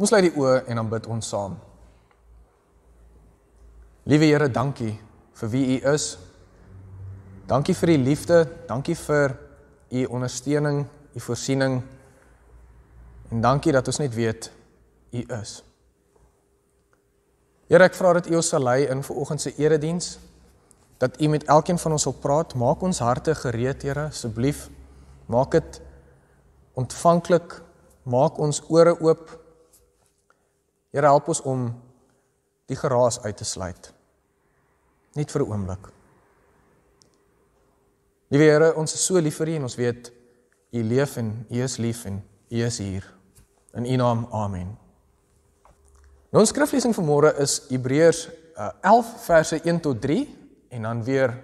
Kom ons lei die oë en dan bid ons saam. Liewe Here, dankie vir wie U is. Dankie vir U liefde, dankie vir U ondersteuning, U voorsiening. En dankie dat ons net weet U is. Here, ek vra dat U ons sal lei in vanoggend se erediens. Dat U met elkeen van ons wil praat. Maak ons harte gereed, Here, asseblief. Maak dit ontvanklik. Maak ons ore oop Here help ons om die geraas uit te sluit. Net vir 'n oomblik. Liewe Here, ons is so lief vir U en ons weet U leef en U is lief en U is hier. In U naam, amen. Nou, ons skriflesing vir môre is Hebreërs uh, 11 verse 1 tot 3 en dan weer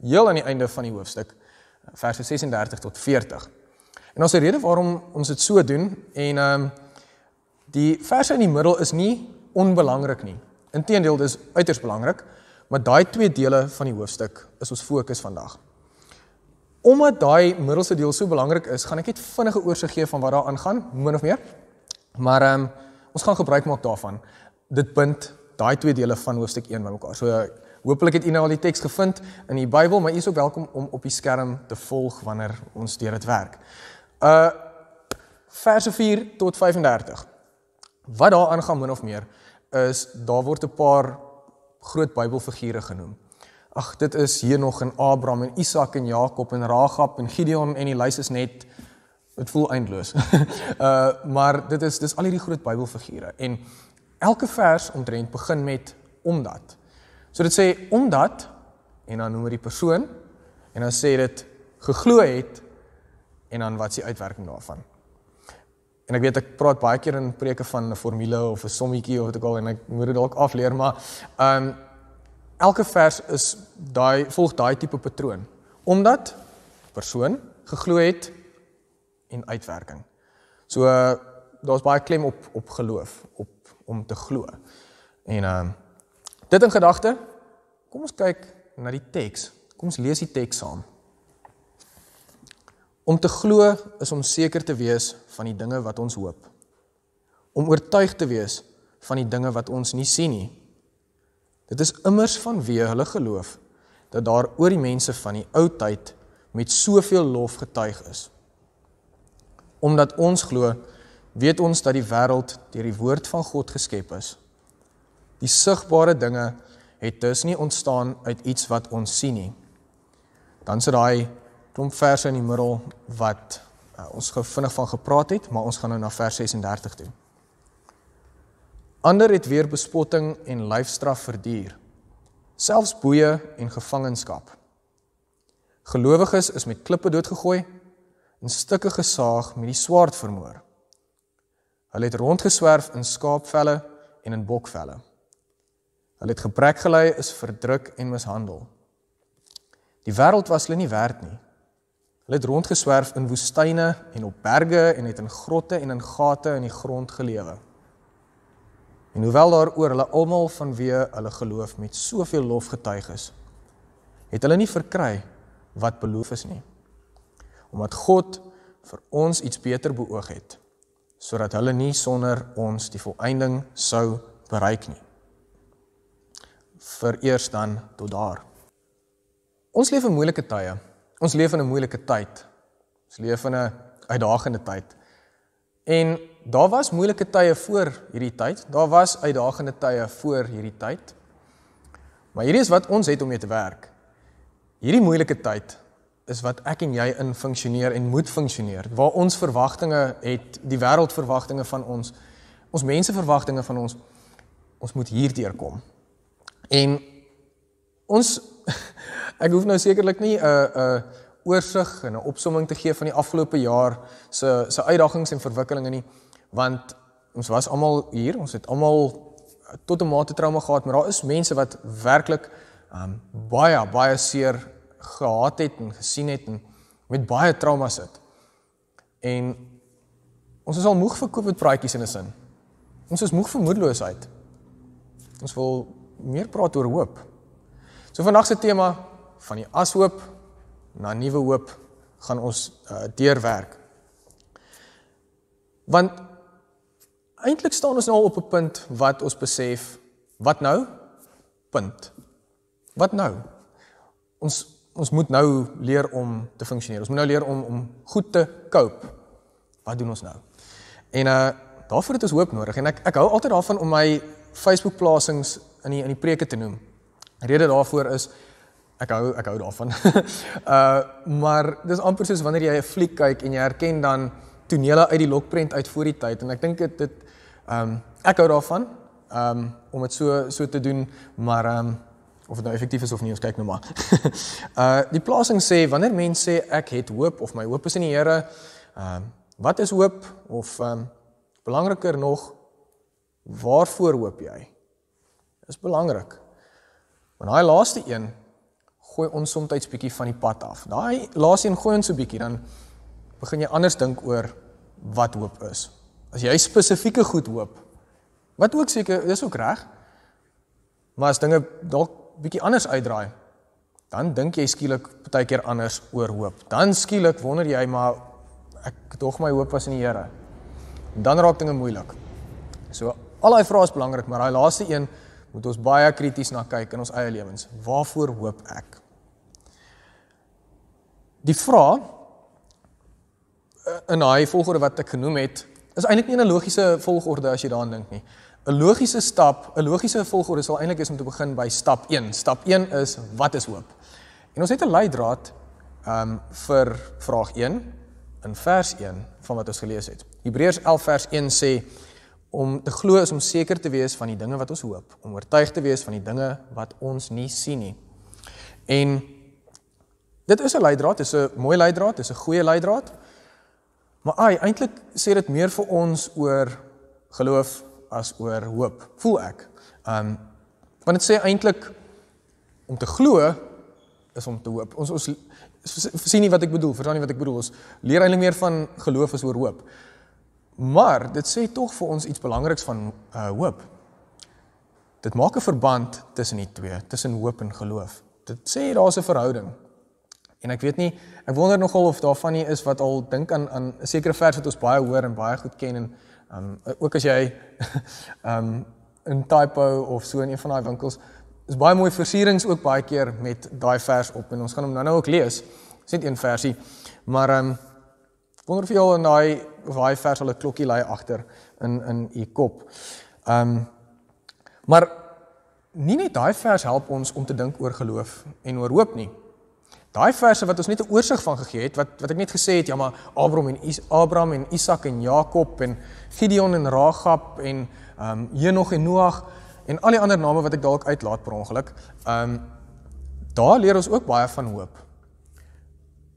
heel aan die einde van die hoofstuk verse 36 tot 40. En ons rede waarom ons dit so doen en ehm um, Die verse in die middel is nie onbelangrik nie. Inteendeel, dis uiters belangrik, maar daai twee dele van die hoofstuk is ons fokus vandag. Omdat daai middelste deel so belangrik is, gaan ek net vinnige oorsig gee van wat daar aangaan, min of meer. Maar ehm um, ons gaan gebruik maak daarvan. Dit bind daai twee dele van hoofstuk 1 bymekaar. So hopelik het u nou al die teks gevind in die Bybel, maar u is ook welkom om op die skerm te volg wanneer ons deur dit werk. Uh verse 4 tot 35. Wat daar aangaan min of meer is daar word 'n paar groot Bybelfigure genoem. Ag, dit is hier nog in Abraham en Isak en Jakob en Ragab en Gideon en die lys is net dit voel eindeloos. uh maar dit is dis al hierdie groot Bybelfigure en elke vers omtrent begin met omdat. So dit sê omdat en dan noem dit die persoon en dan sê dit geglo het en dan wat is die uitwerking daarvan? En ek weet ek praat baie keer in preke van 'n formule of 'n sommetjie of wat ook al en ek moet dit dalk afleer, maar ehm um, elke vers is daai volg daai tipe patroon. Omdat persoon geglo het en uitwerking. So uh, daar's baie klem op op geloof, op om te glo. En ehm um, dit in gedagte, kom ons kyk na die teks. Kom ons lees die teks saam. Om te glo is om seker te wees van die dinge wat ons hoop. Om oortuig te wees van die dinge wat ons nie sien nie. Dit is immers vanweë hulle geloof dat daar oor die mense van die ou tyd met soveel lof getuig is. Omdat ons glo, weet ons dat die wêreld deur die woord van God geskep is. Die sigbare dinge het dus nie ontstaan uit iets wat ons sien nie. Dan sê daai klomp verse in die middel wat uh, ons gevinnig van gepraat het, maar ons gaan nou na vers 36 toe. Ander het weer bespotting en lyfstraf verduur. Selfs boeye en gevangenskap. Gelowiges is met klippe doodgegooi en stukke gesaag met die swaard vermoor. Hulle het rondgeswerf in skaapvelle en in bokvelle. Hulle het gebrek gelei, is verdruk en mishandel. Die wêreld was hulle nie werd nie. Hulle het rondgeswerf in woestyne en op berge en het in grotte en in gate in die grond gelewe. En hoewel daar oor hulle almal vanweë hulle geloof met soveel lof getuig is, het hulle nie verkry wat beloof is nie. Omdat God vir ons iets beter beoog het, sodat hulle nie sonder ons die volëinding sou bereik nie. Vereers dan tot daar. Ons leef in moeilike tye. Ons leef in 'n moeilike tyd. Ons leef in 'n uitdagende tyd. En daar was moeilike tye voor hierdie tyd. Daar was uitdagende tye voor hierdie tyd. Maar hierdie is wat ons het om mee te werk. Hierdie moeilike tyd is wat ek en jy in funksioneer en moet funksioneer. Waar ons verwagtinge het, die wêreldverwagtinge van ons, ons menseverwagtinge van ons, ons moet hierdeur kom. En ons Ek hoef nou sekerlik nie 'n uh, 'n uh, oorsig en 'n opsomming te gee van die afgelope jaar se se uitdagings en verwikkelinge nie, want ons was almal hier, ons het almal tot 'n mate trauma gehad, maar daar is mense wat werklik um baie baie seer gehad het en gesien het en met baie trauma sit. En ons is al moeg vir COVID praatjies in 'n sin. Ons is moeg vir moedeloosheid. Ons wil meer praat oor hoop. So vandag se tema van die ashoop na nuwe hoop gaan ons uh, deurwerk. Want eintlik staan ons nou al op 'n punt wat ons besef wat nou? Punt. Wat nou? Ons ons moet nou leer om te funksioneer. Ons moet nou leer om om goed te cope. Wat doen ons nou? En uh daarvoor het ons hoop nodig en ek ek hou altyd daarvan om my Facebook plasings in die in die preke te noem. Rede daarvoor is ek hou ek hou daarvan. uh maar dis amper soos wanneer jy 'n fliek kyk en jy herken dan tonele uit die lokprent uit voor die tyd en ek dink dit dit ehm um, ek hou daarvan ehm um, om dit so so te doen maar ehm um, of dit nou effektief is of nie ons kyk nou maar. uh die plasing sê wanneer mense sê ek het hoop of my hoop is in die Here ehm um, wat is hoop of ehm um, belangriker nog waarvoor hoop jy? Dis belangrik. Want daai laaste een gooi ons soms bietjie van die pad af. Daai laaste een gooi ons so bietjie dan begin jy anders dink oor wat hoop is. As jy spesifieke goed hoop, wat ook seker is ook reg. Maar as dinge dalk bietjie anders uitdraai, dan dink jy skielik baie keer anders oor hoop. Dan skielik wonder jy maar ek tog my hoop was in die Here. Dan raak dinge moeilik. So al daai vrae is belangrik, maar daai laaste een moet ons baie krities na kyk in ons eie lewens. Waarvoor hoop ek? Die vraag in daai volgorde wat ek genoem het, is eintlik nie 'n logiese volgorde as jy daaraan dink nie. 'n Logiese stap, 'n logiese volgorde sal eintlik is om te begin by stap 1. Stap 1 is wat is hoop? En ons het 'n leidraad ehm um, vir vraag 1 in vers 1 van wat ons gelees het. Hebreërs 11 vers 1 sê om te glo is om seker te wees van die dinge wat ons hoop, om oortuig te wees van die dinge wat ons nie sien nie. En dit is 'n leidraad, dit is 'n mooi leidraad, dit is 'n goeie leidraad. Maar ai, eintlik sê dit meer vir ons oor geloof as oor hoop, voel ek. Um want dit sê eintlik om te glo is om te hoop. Ons ons sien nie wat ek bedoel, verstaan nie wat ek bedoel. Ons leer eintlik meer van geloof as oor hoop. Maar dit sê tog vir ons iets belangriks van uh hoop. Dit maak 'n verband tussen die twee, tussen hoop en geloof. Dit sê daar's 'n verhouding. En ek weet nie, ek wonder nogal of daar van nie is wat al dink aan aan 'n sekere vers wat ons baie hoor en baie goed ken en um ook as jy um in typo of so in een van daai winkels is baie mooi versierings ook baie keer met daai vers op en ons gaan hom nou-nou ook lees. Dis net een versie. Maar um wonder of jy al in daai daai vers al 'n klokkie lê agter in in u kop. Um maar nie net daai vers help ons om te dink oor geloof en oor hoop nie. Daai verse wat ons net 'n oorsig van gegee het wat wat ek net gesê het ja maar Abraham en Is Abraham en Isak en Jakob en Gideon en Ragab en ehm um, Henog en Noag en al die ander name wat ek dalk uitlaat per ongeluk. Ehm um, daar leer ons ook baie van hoop.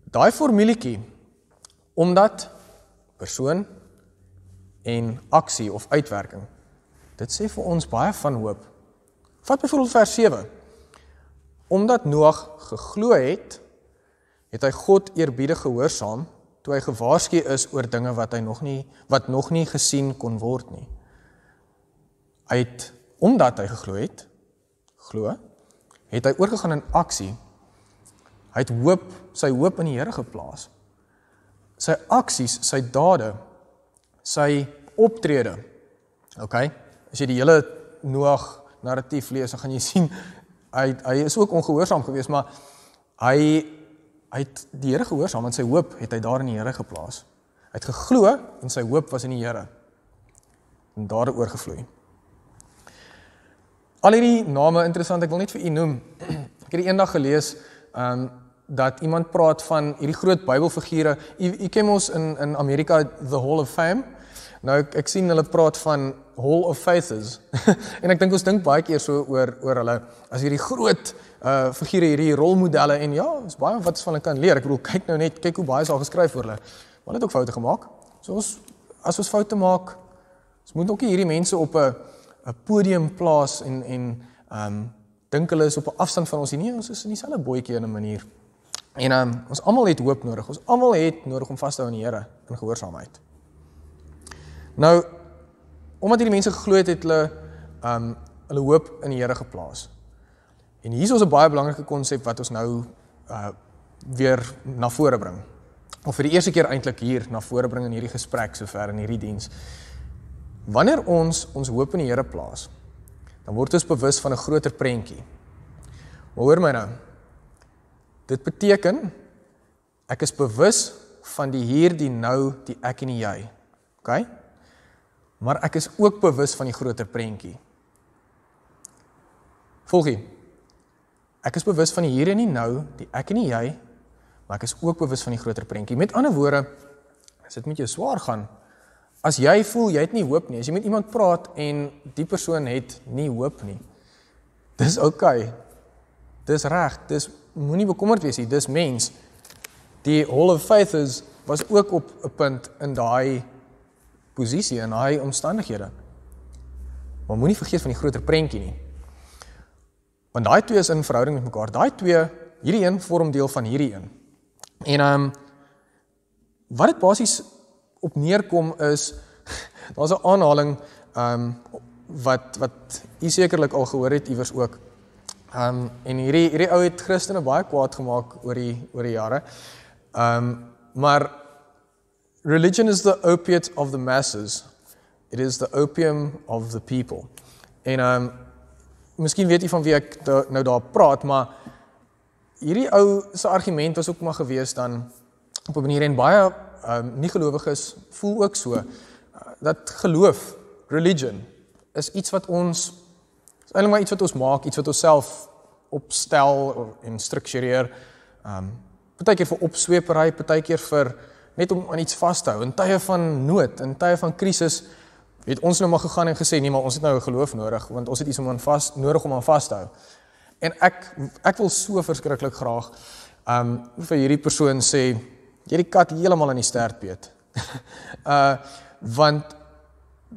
Daai formulietjie omdat persoon en aksie of uitwerking. Dit sê vir ons baie van hoop. Vat byvoorbeeld vers 7. Omdat Noag geglo het, het hy God eerbiedig gehoorsaam toe hy gewaarsku is oor dinge wat hy nog nie wat nog nie gesien kon word nie. Hy het omdat hy geglo het, glo, het hy oorgegaan in aksie. Hy het hoop, sy hoop in die Here geplaas. Sy aksies, sy dade, sy optrede. OK. As jy die hele Noag narratief lees, dan gaan jy sien hy hy is ook ongehoorsaam geweest, maar hy hy het die Here gehoorsaam en sy hoop het hy daar in die Here geplaas. Hy het geglo en sy hoop was in die Here. En daaroor gevloei. Al hierdie name interessant, ek wil net vir u noem. Ek het eendag gelees um dat iemand praat van hierdie groot Bybelfigure. U u ken ons in in Amerika the Hall of Fame. Nou ek, ek sien hulle praat van Hall of Faces. en ek dink ons dink baie keer so oor oor hulle as hierdie groot uh figure hierdie rolmodelle en ja, is baie wat van hulle kan leer. Ek bedoel kyk nou net kyk hoe baie is al geskryf oor hulle. Maar hulle het ook foute gemaak. So ons as ons foute maak, ons moet ook hierdie mense op 'n 'n podium plaas en en um dink hulle is op 'n afstand van ons nie. Ons is in dieselfde bootjie in 'n manier. En um ons almal het hoop nodig. Ons almal het nodig om vas te hou aan die Here in gehoorsaamheid. Nou omdat hierdie mense geglo het, het hulle um hulle hoop in die Here geplaas. En hier is ons 'n baie belangrike konsep wat ons nou uh weer na vore bring. Of vir die eerste keer eintlik hier na vore bring in hierdie gesprek sover in hierdie diens. Wanneer ons ons hoop in die Here plaas, dan word ons bewus van 'n groter prentjie. Maar hoor my nou. Dit beteken ek is bewus van die hier, die nou, die ek en die jy. OK? Maar ek is ook bewus van die groter prentjie. Volgie. Ek is bewus van die hier en die nou, die ek en die jy, maar ek is ook bewus van die groter prentjie. Met ander woorde, as dit met jou swaar gaan, As jy voel jy het nie hoop nie, as jy met iemand praat en die persoon het nie hoop nie. Dis oukei. Okay. Dis reg. Dis moenie bekommerd wees nie. Dis mens. Die Hall of Faith is was ook op 'n punt in daai posisie en daai omstandighede. Maar moenie vergeet van die groter prentjie nie. Want daai twee is in verhouding met mekaar. Daai twee, hierdie een vorm deel van hierdie een. En ehm um, wat dit basies op neerkom is daar's 'n aanhaling ehm um, wat wat u sekerlik al gehoor het iewers ook. Ehm um, en hierdie hierdie ou het Christene baie kwaad gemaak oor die oor die jare. Ehm um, maar religion is the opiate of the masses. It is the opium of the people. En ehm um, miskien weet u van wie ek da, nou daar praat, maar hierdie ou se argument was ook maar gewees dan op 'n manier en baie ehm um, nie gelowiges voel ook so uh, dat geloof, religion is iets wat ons is eintlik maar iets wat ons maak, iets wat ons self opstel en struktureer. Ehm um, partykeer vir opsweepery, partykeer vir net om aan iets vas te hou in tye van nood, in tye van krisis. Het ons nou maar gegaan en gesê nee, maar ons het nou 'n geloof nodig want ons het iets om aan vas nodig om aan vas te hou. En ek ek wil so verskriklik graag um, vir hierdie persoon sê jy die kat heeltemal in die stert beet. uh want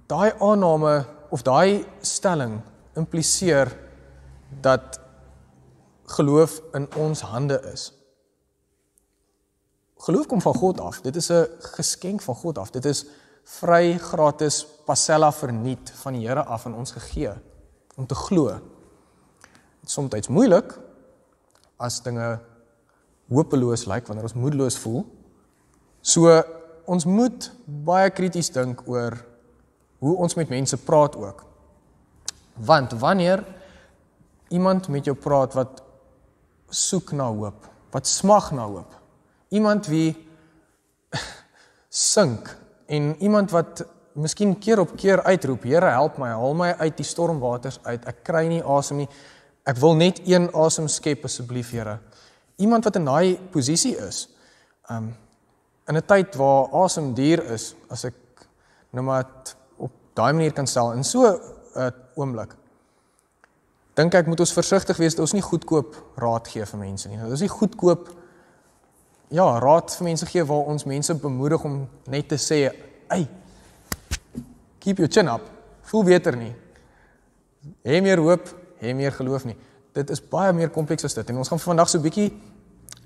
daai aanname of daai stelling impliseer dat geloof in ons hande is. Geloof kom van God af. Dit is 'n geskenk van God af. Dit is vry gratis passella verniet van die Here af aan ons gegee om te glo. Dit is soms moeilik as dinge hopeloos lyk wanneer ons moedeloos voel. So ons moet baie krities dink oor hoe ons met mense praat ook. Want wanneer iemand met jou praat wat soek na hoop, wat smag na hoop, iemand wie sink en iemand wat miskien keer op keer uitroep, Here help my, haal my uit die stormwaters uit. Ek kry nie asem nie. Ek wil net een asem skep asseblief, Here. Iemand wat in daai posisie is. Um in 'n tyd waar asem duur is, as ek nou maar op daai manier kan stel in so 'n oomblik. Dink ek moet ons versigtig wees dat ons nie goedkoop raad gee vir mense nie. Dit is nie goedkoop ja, raad vir mense gee waar ons mense bemoedig om net te sê, "Ey, keep your chin up." Voel beter nie. Hê meer hoop, hê meer geloof nie. Dit is baie meer kompleks as dit en ons gaan vandag so 'n bietjie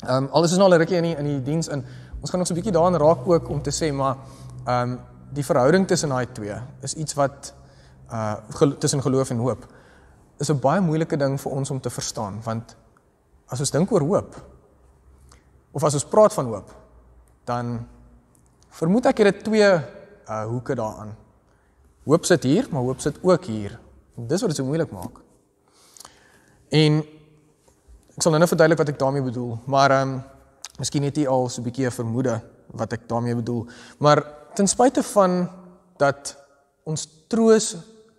ehm um, alles is nou al rukkie in die in die diens in Ons gaan nog so 'n bietjie daarin raak ook om te sê maar ehm um, die verhouding tussen daai twee is iets wat uh gel tussen geloof en hoop is 'n baie moeilike ding vir ons om te verstaan want as ons dink oor hoop of as ons praat van hoop dan vermoed ek dit twee uh hoeke daaraan. Hoop sit hier, maar hoop sit ook hier. Dis wat dit so moeilik maak. En ek sal nou net verduidelik wat ek daarmee bedoel, maar ehm um, Miskien het jy al so 'n bietjie 'n vermoede wat ek daarmee bedoel. Maar ten spyte van dat ons troos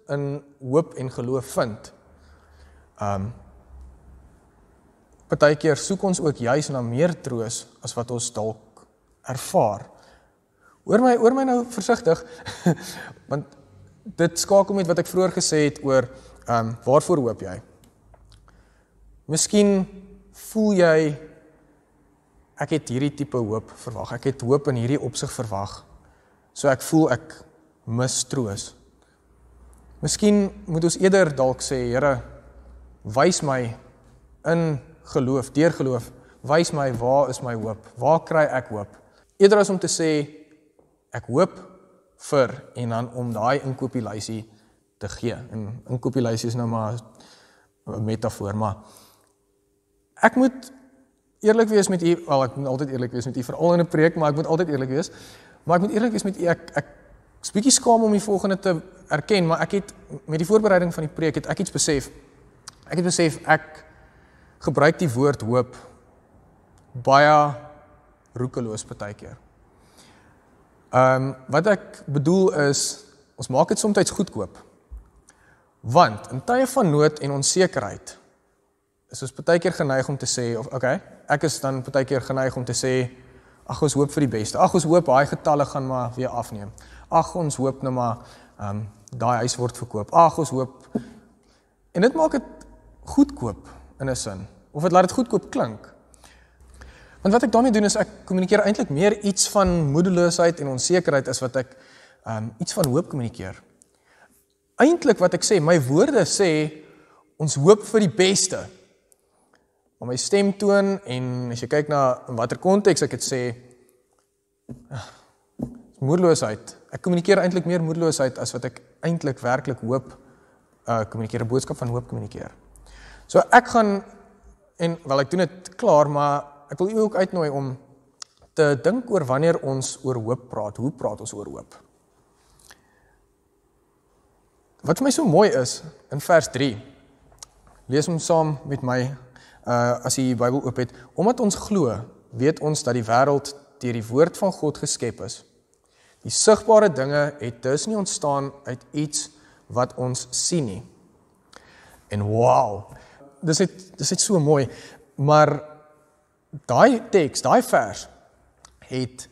in hoop en geloof vind. Um Partykeer soek ons ook juis na meer troos as wat ons dalk ervaar. Hoor my, hoor my nou versigtig want dit skakel met wat ek vroeër gesê het oor um waarvoor hoop jy? Miskien voel jy ek het hierdie tipe hoop verwag. Ek het hoop in hierdie opsig verwag. So ek voel ek mistroos. Miskien moet ons eerder dalk sê, Here, wys my in geloof, deur geloof, wys my waar is my hoop? Waar kry ek hoop? Eerder as om te sê ek hoop vir en dan om daai inkopieslysie te gee. En inkopieslysie is nou maar 'n metafoor, maar ek moet eerlik wees met u. Wel, ek moet altyd eerlik wees met u veral in 'n preek, maar ek moet altyd eerlik wees. Maar ek moet eerlik wees met u. Ek ek Ek's bietjie skaam om die volgende te erken, maar ek het met die voorbereiding van die preek het ek iets besef. Ek het besef ek gebruik die woord hoop baie roekeloos baie keer. Ehm um, wat ek bedoel is ons maak dit soms goedkoop. Want in tye van nood en onsekerheid is ons baie keer geneig om te sê of okay, ek is dan baie keer geneig om te sê ag ons hoop vir die beste. Ag ons hoop daai getalle gaan maar weer afneem. Ag ons hoop nou maar ehm um, daai huis word verkoop. Ag ons hoop en dit maak dit goedkoop in 'n sin of dit laat dit goedkoop klink. Want wat ek daarmee doen is ek kommunikeer eintlik meer iets van moedeloosheid en onsekerheid as wat ek um, iets van hoop kommunikeer. Eintlik wat ek sê, my woorde sê ons hoop vir die beste maar my stemtoon en as jy kyk na watter konteks ek dit sê is moedeloosheid. Ek kommunikeer eintlik meer moedeloosheid as wat ek eintlik werklik hoop uh kommunikeer 'n boodskap van hoop kommunikeer. So ek gaan en wel ek doen dit klaar, maar ek wil u ook uitnooi om te dink oor wanneer ons oor hoop praat. Hoe praat ons oor hoop? Wat vir my so mooi is in vers 3. Lees hom saam met my uh as jy die Bybel oop het, omdat ons glo, weet ons dat die wêreld deur die woord van God geskep is. Die sigbare dinge het dus nie ontstaan uit iets wat ons sien nie. En wow. Dis dit dis dit so mooi, maar daai teks, daai vers het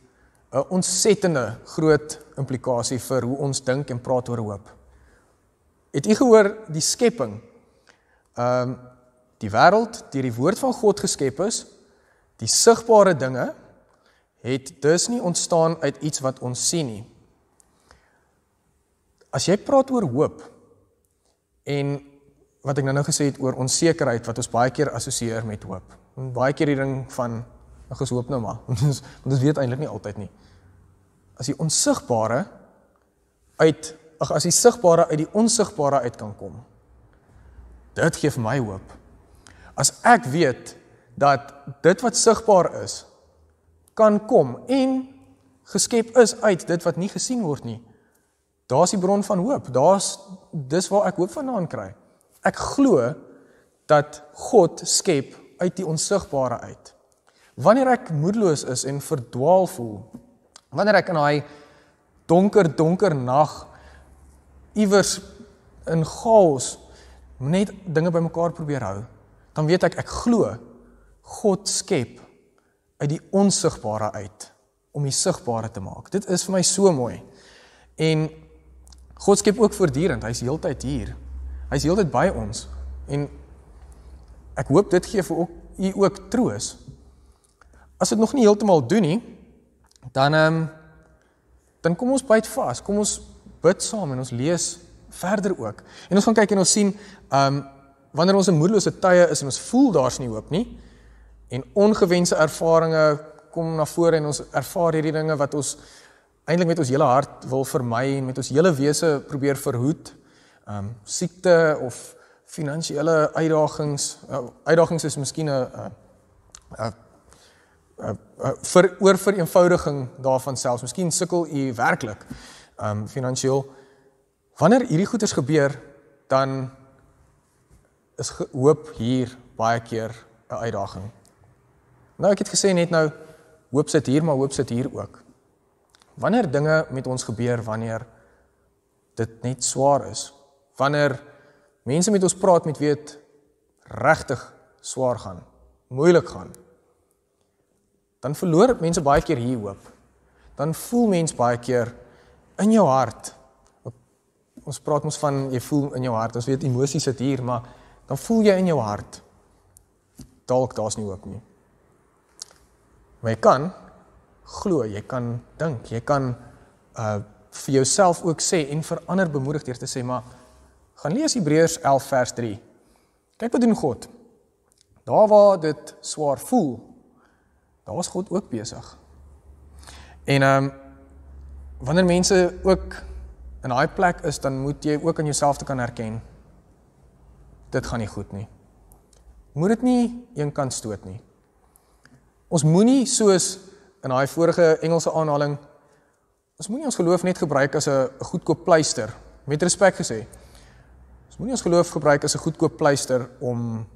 'n ontsettende groot implikasie vir hoe ons dink en praat oor hoop. Het u gehoor die skepping? Ehm um, die wêreld deur die woord van God geskep is, die sigbare dinge het dus nie ontstaan uit iets wat ons sien nie. As jy praat oor hoop en wat ek nou-nou gesê het oor onsekerheid wat ons baie keer assosieer met hoop. En baie keer die ding van ons hoop nou maar. Ons ons weet eintlik nie altyd nie. As die onsigbare uit ag as die sigbare uit die onsigbare uit kan kom. Dit gee vir my hoop. As ek weet dat dit wat sigbaar is kan kom en geskep is uit dit wat nie gesien word nie. Daar's die bron van hoop. Daar's dis waar ek hoop vandaan kry. Ek glo dat God skep uit die onsigbare uit. Wanneer ek moedeloos is en verdwaal voel, wanneer ek in daai donker donker nag iewers in chaos net dinge bymekaar probeer hou, dan weet ek ek glo God skep uit die onsigbare uit om die sigbare te maak. Dit is vir my so mooi. En God skep ook voortdurend. Hy's heeltyd hier. Hy's heeltyd by ons. En ek hoop dit gee vir ook u ook troos. As dit nog nie heeltemal doen nie, dan ehm um, dan kom ons byt vas. Kom ons bid saam en ons lees verder ook. En ons gaan kyk en ons sien ehm um, wanneer ons in moedelose tye is en ons voel daar's nie hoop nie en ongewenste ervarings kom na vore en ons ervaar hierdie dinge wat ons eintlik met ons hele hart wil vermy en met ons hele wese probeer verhoed. Ehm um, siekte of finansiële uitdagings. Uh, uitdagings is miskien 'n 'n 'n vir oor vereenvoudiging daarvan selfs. Miskien sukkel u werklik ehm um, finansiëel. Wanneer hierdie goeders gebeur, dan is hoop hier baie keer 'n uitdaging. Nou ek het gesê net nou hoop sit hier maar hoop sit hier ook. Wanneer dinge met ons gebeur wanneer dit net swaar is, wanneer mense met ons praat met weet regtig swaar gaan, moeilik gaan, dan verloor mense baie keer hier hoop. Dan voel mens baie keer in jou hart. Ons praat mos van jy voel in jou hart. Ons weet emosies sit hier, maar dan voel jy in jou hart dalk daar's nie hoop nie. Maar jy kan glo, jy kan dink, jy kan uh vir jouself ook sê en vir ander bemoedig deur te sê maar gaan lees Hebreërs 11 vers 3. Kyk wat doen God. Daar waar dit swaar voel, daar's God ook besig. En ehm um, wanneer mense ook in daai plek is, dan moet jy ook aan jouself te kan erken dit gaan nie goed nie. Moet dit nie een kant stoot nie. Ons moenie soos in daai vorige Engelse aanhaling ons moenie ons geloof net gebruik as 'n goedkoop pleister, met respek gesê. Ons moenie ons geloof gebruik as 'n goedkoop pleister om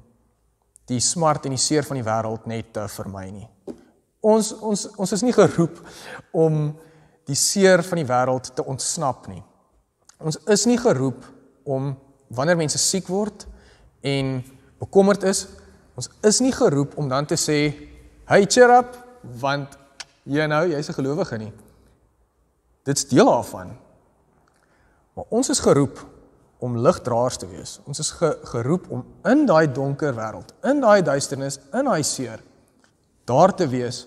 die smart en die seer van die wêreld net te vermy nie. Ons ons ons is nie geroep om die seer van die wêreld te ontsnap nie. Ons is nie geroep om wanneer mense siek word en bekommerd is, ons is nie geroep om dan te sê, "Hey cheer up," want jy nou, jy's 'n gelowige nie. Dit's deel daarvan. Maar ons is geroep om ligdraers te wees. Ons is ge, geroep om in daai donker wêreld, in daai duisternis, in daai seer daar te wees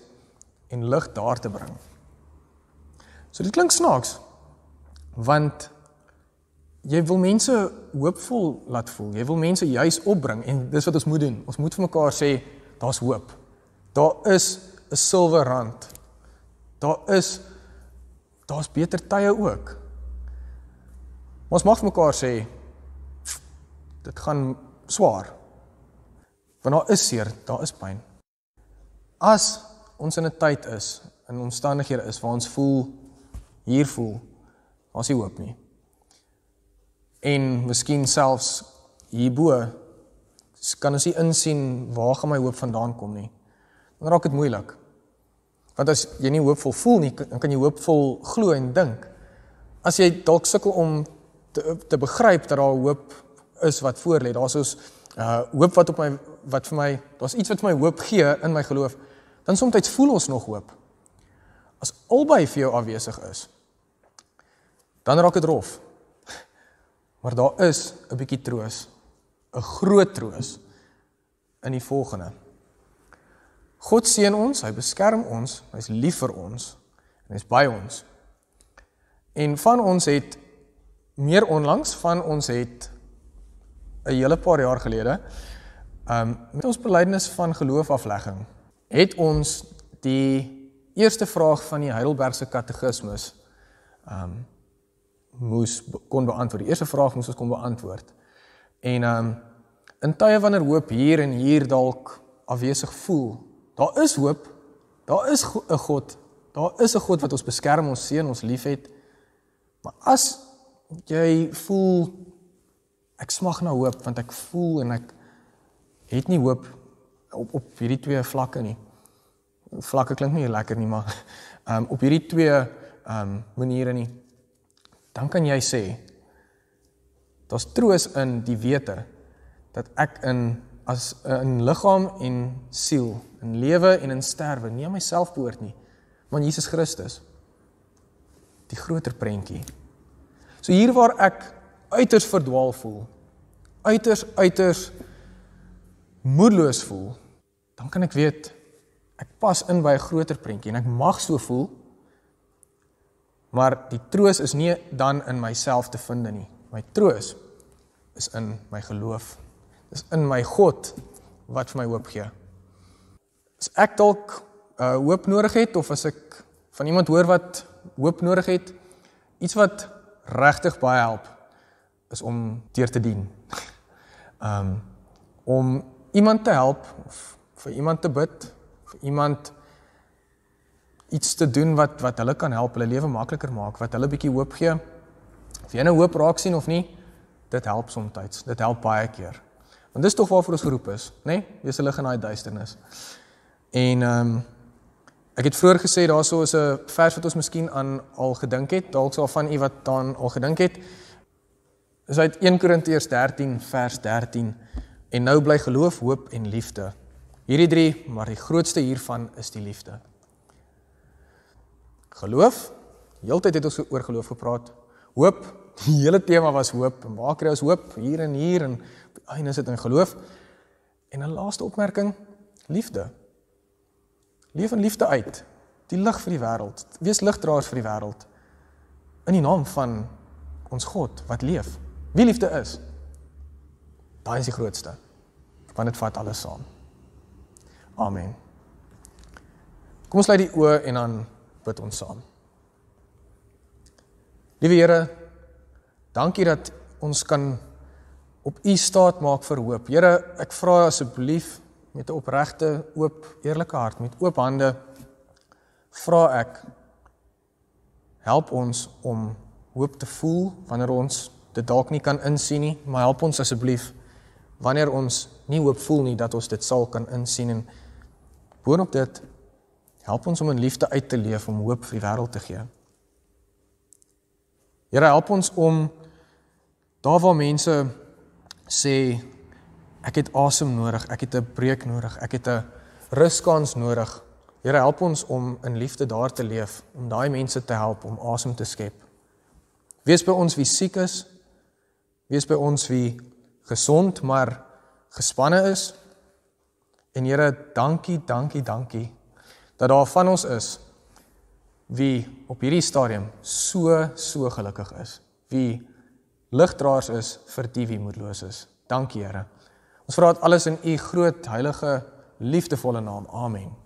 en lig daar te bring. So dit klink snaaks want jy wil mense hoopvol laat voel. Jy wil mense juis opbring en dis wat ons moet doen. Ons moet vir mekaar sê daar's hoop. Daar is 'n silwer rand. Daar is daar's beter tye ook. Ons mag vir mekaar sê dit gaan swaar. Want daar is seer, daar is pyn. As ons in 'n tyd is, in omstandighede is waar ons voel hier voel, daar's nie hoop nie en miskien selfs hierbo kan ons nie insien waar gaan my hoop vandaan kom nie. Dan raak dit moeilik. Want as jy nie hoopvol voel nie, dan kan jy hoopvol glo en dink. As jy dalk sukkel om te te begryp dat daar hoop is wat voor lê, daar's ons uh hoop wat op my wat vir my, daar's iets wat vir my hoop gee in my geloof, dan soms voel ons nog hoop. As albei vir jou afwesig is, dan raak dit rof. Maar daar is 'n bietjie troos, 'n groot troos in die volgende. God seën ons, hy beskerm ons, hy's lief vir ons en hy's by ons. En van ons het meer onlangs van ons het 'n hele paar jaar gelede um met ons belydenis van geloofaflegging het ons die eerste vraag van die Heidelbergse katekismus um moes kon beantwoord. Die eerste vraag moes ons kon beantwoord. En ehm um, in tye wanneer hoop hier en hier dalk afwesig voel, daar is hoop. Daar is 'n God. Daar is 'n God wat ons beskerm, ons seën, ons liefhet. Maar as jy voel ek smag na hoop want ek voel en ek het nie hoop op op hierdie twee vlakke nie. Vlakke klink nie lekker nie, maar um, op hierdie twee um, maniere nie dan kan jy sê daar's troos in die wete dat ek in as in liggaam en siel, in lewe en in sterwe nie myself behoort nie, maar Jesus Christus. Die groter prentjie. So hier waar ek uiters verdwaal voel, uiters uiters moedeloos voel, dan kan ek weet ek pas in by 'n groter prentjie en ek mag so voel Maar die troos is nie dan in myself te vind nie. My troos is in my geloof. Dis in my God wat vir my hoop gee. As ek dalk uh hoop nodig het of as ek van iemand hoor wat hoop nodig het, iets wat regtig baie help is om deur te dien. Um om iemand te help of vir iemand te bid, vir iemand iets te doen wat wat hulle kan help, hulle lewe makliker maak, wat hulle bietjie hoop gee. Of jy nou hoop raak sien of nie, dit help soms. Dit help baie keer. Want dis tog waarvoor ons geroep is, nê? Nee? Wees 'n lig in daai duisternis. En ehm um, ek het vroeër gesê daarso is 'n vers wat ons miskien aan al gedink het, dalk sal van u wat daan al gedink het. Dis uit 1 Korintiërs 13 vers 13. En nou bly geloof, hoop en liefde. Hierdie drie, maar die grootste hiervan is die liefde. Geloof. Heeltyd het ons oor geloof gepraat. Hoop. Die hele tema was hoop. En waar kry ons hoop? Hier en hier en en is dit in geloof? En 'n laaste opmerking, liefde. Leef in liefde uit. Die lig vir die wêreld. Wees ligdraers vir die wêreld. In die naam van ons God wat leef. Wie liefde is. Daai is die grootste. Want dit vat alles saam. Amen. Kom ons sluit die oë en dan bid ons saam. Liewe Here, dankie dat ons kan op U staat maak vir hoop. Here, ek vra asseblief met 'n opregte, oop, eerlike hart, met oop hande, vra ek help ons om hoop te voel wanneer ons dit dalk nie kan insien nie, maar help ons asseblief wanneer ons nie hoop voel nie dat ons dit sal kan insien en boonop dit help ons om in liefde uit te leef om hoop vir die wêreld te gee. Here help ons om daar waar mense sê ek het asem nodig, ek het 'n breek nodig, ek het 'n ruskans nodig. Here help ons om in liefde daar te leef, om daai mense te help om asem te skep. Wees by ons wie siek is. Wees by ons wie gesond maar gespanne is. En Here, dankie, dankie, dankie dat daar van ons is wie op hierdie stadium so so gelukkig is. Wie ligdraers is vir die wie moedeloos is. Dankie Here. Ons vra dit alles in u groot heilige liefdevolle naam. Amen.